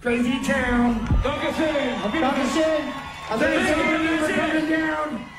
Crazy town. Duncan. Duncan, I think for coming down.